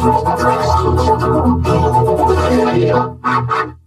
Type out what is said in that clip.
Thank you.